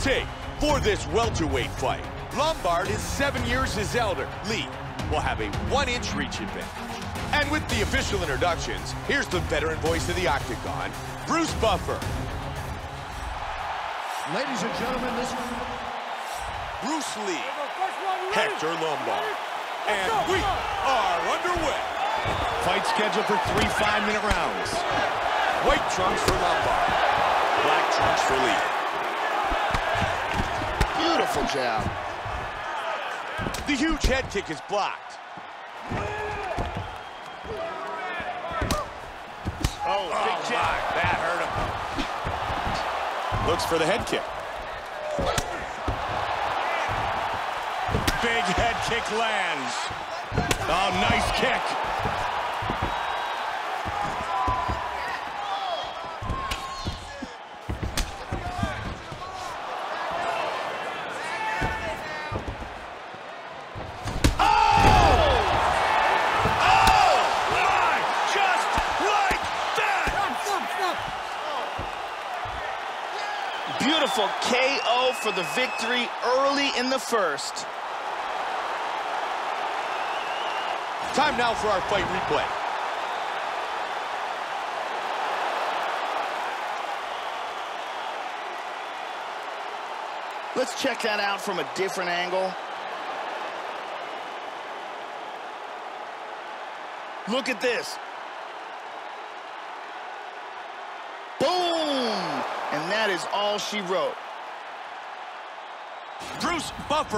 tape for this welterweight fight. Lombard is seven years his elder. Lee will have a one-inch reach advantage. And with the official introductions, here's the veteran voice of the Octagon, Bruce Buffer. Ladies and gentlemen, this is Bruce Lee, Hector Lombard. And we are underway. Fight scheduled for three five-minute rounds. White trunks for Lombard. Black trunks for Lee. Beautiful jab. The huge head kick is blocked. Oh, big oh, kick. That hurt him. Looks for the head kick. Big head kick lands. Oh, nice kick. Beautiful KO for the victory early in the first. Time now for our fight replay. Let's check that out from a different angle. Look at this. Boom! And that is all she wrote. Bruce Buffer.